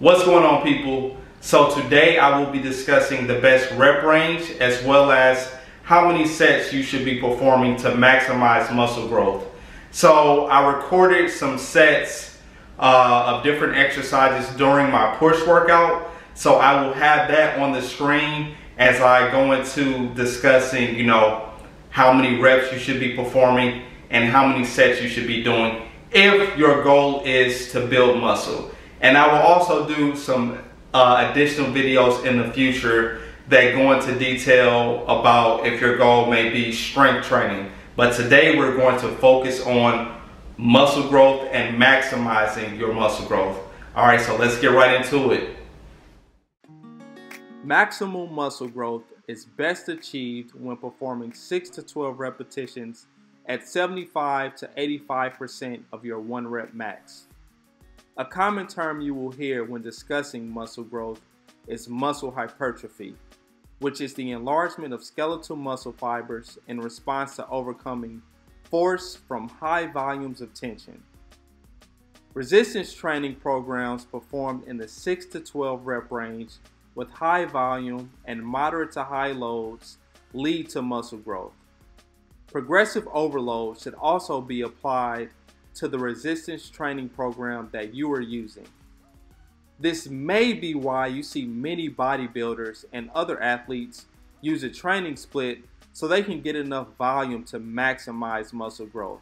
What's going on people? So today I will be discussing the best rep range as well as how many sets you should be performing to maximize muscle growth. So I recorded some sets uh, of different exercises during my push workout. So I will have that on the screen as I go into discussing, you know, how many reps you should be performing and how many sets you should be doing if your goal is to build muscle. And I will also do some uh, additional videos in the future that go into detail about if your goal may be strength training. But today we're going to focus on muscle growth and maximizing your muscle growth. All right, so let's get right into it. Maximal muscle growth is best achieved when performing 6 to 12 repetitions at 75 to 85% of your one rep max. A common term you will hear when discussing muscle growth is muscle hypertrophy, which is the enlargement of skeletal muscle fibers in response to overcoming force from high volumes of tension. Resistance training programs performed in the 6 to 12 rep range with high volume and moderate to high loads lead to muscle growth. Progressive overload should also be applied to the resistance training program that you are using. This may be why you see many bodybuilders and other athletes use a training split so they can get enough volume to maximize muscle growth.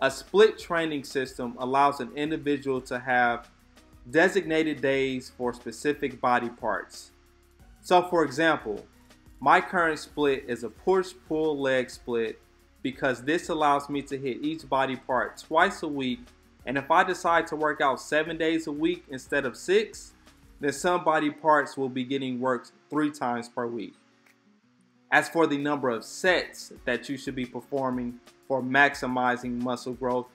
A split training system allows an individual to have designated days for specific body parts. So for example, my current split is a push-pull leg split because this allows me to hit each body part twice a week. And if I decide to work out seven days a week instead of six, then some body parts will be getting worked three times per week. As for the number of sets that you should be performing for maximizing muscle growth,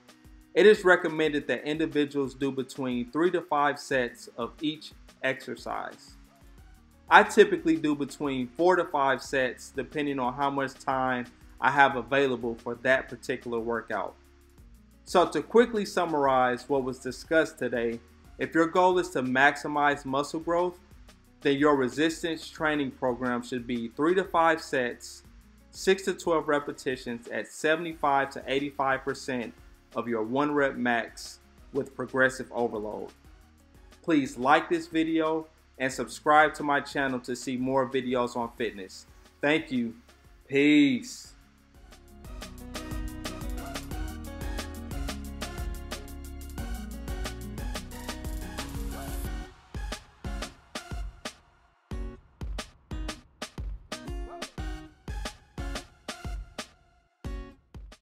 it is recommended that individuals do between three to five sets of each exercise. I typically do between four to five sets depending on how much time I have available for that particular workout. So to quickly summarize what was discussed today, if your goal is to maximize muscle growth, then your resistance training program should be 3 to 5 sets, 6 to 12 repetitions at 75 to 85% of your 1 rep max with progressive overload. Please like this video and subscribe to my channel to see more videos on fitness. Thank you. Peace.